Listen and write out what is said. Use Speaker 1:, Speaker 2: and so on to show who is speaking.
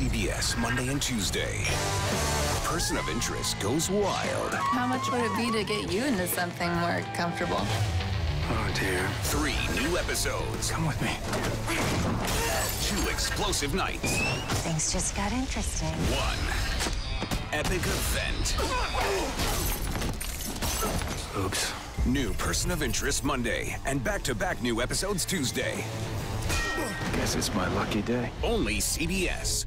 Speaker 1: CBS Monday and Tuesday. Person of interest goes wild.
Speaker 2: How much would it be to get you into something more comfortable?
Speaker 3: Oh, dear.
Speaker 1: Three new episodes.
Speaker 3: Come with me.
Speaker 1: Two explosive nights.
Speaker 4: Things just got interesting.
Speaker 1: One epic event.
Speaker 3: Oops.
Speaker 1: New Person of Interest Monday and back-to-back new episodes Tuesday.
Speaker 3: Guess it's my lucky day.
Speaker 1: Only CBS.